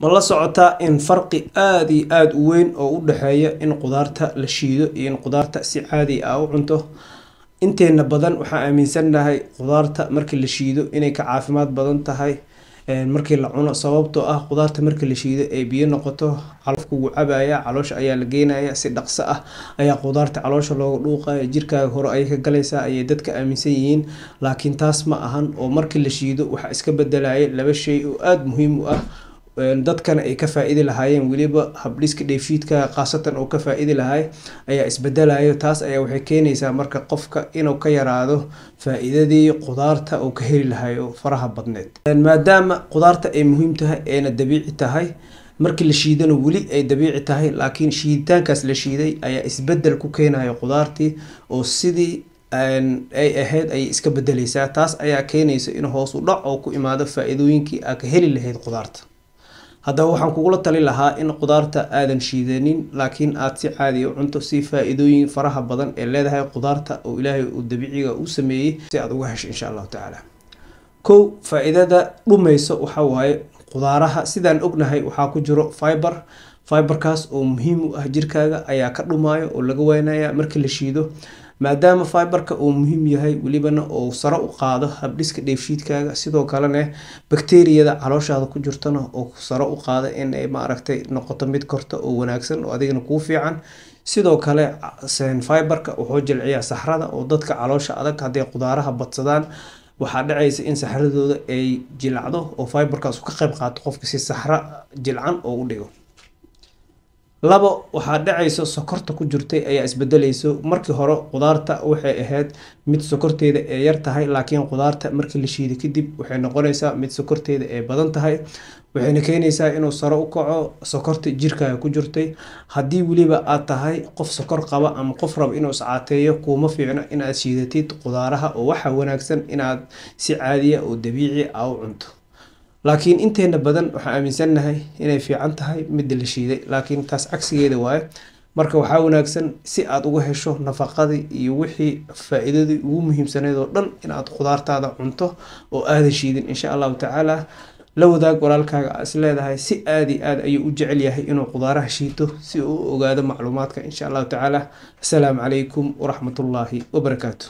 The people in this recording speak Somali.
ma la socotaa in farqi aada iyo aada u weyn oo u dhexeeya in qudaarta la shiido iyo in qudaarta si caadi ah u cunto. Inteena badan waxaan aaminsannahay qudaarta markii la shiido inay ka caafimaad badan tahay markii la cuno sababtoo ah qudaarta markii la shiido ay biyo noqoto calofka wuu cabaya caloosha ayaa la geynaya si dhaqso ah ayaa qudaarta caloosha looga dhuuqaya jirkaaga hore ayay ka galaysaa ayay dadka aaminsan yihiin. Laakiin taas ma ahan oo markii la shiido waxaa iska bedelaya laba shay oo aada muhiim u ah dadkana ay ka faa-idi lahaayeen weliba habdhiska dheefiidka khaasatan oo ka faa-idi lahay ayaa isbedelayo taas ayaa waxay keenaysaa marka qofka inuu ka yaraado faa-iidadii qudaarta oo ka heli lahay oo faraha badneed. Maadaama qudaarta ay muhiim tahay ayna dabiici tahay markii la shiidana weli ay dabiici tahay laakiin shiiditaankaas la shiiday ayaa isbeddel ku keenaya qudaartii oo sidii ay ahayd ayay iska bedeleysaa taas ayaa keenaysa in hoos dhac oo ku imaado faa-iidooyinkii aa ka heli lahayd qudaarta haddaba waxaan kugula tali lahaa in qudaarta aadan shiidanin laakiin aada si caadiya u cunto si faa-iidooyin faraha badan ee leedahay qudaarta oo ilaahay uu dabiiciga u sameeyey si aada uga hesho insha allahu tacaala. Kow faa-iidada dhumayso waxaa waaye qudaaraha sidaan ognahay waxaa ku jiro fiber. Fiberkaas oo muhiim u ah jirkaaga ayaa ka dhumaayo oo laga weynaya markii la shiido maadaama fiberka uu muhiim yahay welibana uu saro u qaado habdhiska dheefshiidkaaga. Sidoo kalena bakteriyada calooshaada ku jirtana oo saro u qaada inay maaragtay noqoto mid korta oo wanaagsan oo adigana kuu fiican. Sidoo kale fiberka wuxuu jilciyaa saxrada oo dadka caloosha adag hadday qudaaraha badsadaan. Waxaa dhacaysa in saxradooda ay jilacdo oo fiberkaas ka qayb qaato qofka si saxro jilcan oo u dhigo labo waxaa dhacayso sokorta ku jirtay ayaa isbedelayso. Markii hore qudaarta waxay ahayd mid sokorteeda ee yar tahay laakiin qudaarta markii la shiiday kadib waxay noqonaysaa mid sokorteeda ee badan tahay. Waxayna keenaysaa inuu saro u kaco sokorta jirkaaga ku jirtay. Haddii weliba aad tahay qof sokor qaba ama qof raba inuu iscaateeyo kuuma fiicno inaad shiidatid qudaaraha oo waxaa wanaagsan inaad si caadiya oo dabiici ah u cunto laakiin inteena badan waxaan aaminsannahay inay fiican tahay midda la shiiday. Laakiin taas cagsigeeda waaye marka waxaa wanaagsan si aada uga hesho nafaqadii iyo wixii faa-iidadii ugu muhiimsaneyd oo dhan inaad qudaartaada cunto oo aadan shiidin insha allahu tacaala. La wadaag walaalkaaga aa is leedahay si aada i aada ayuu u jecel yahay inuu qudaaraha shiito si uu u ogaado macluumaadka insha allahu tacaala. Assalaamu calaykum waraxmatullaahi wabarakaatu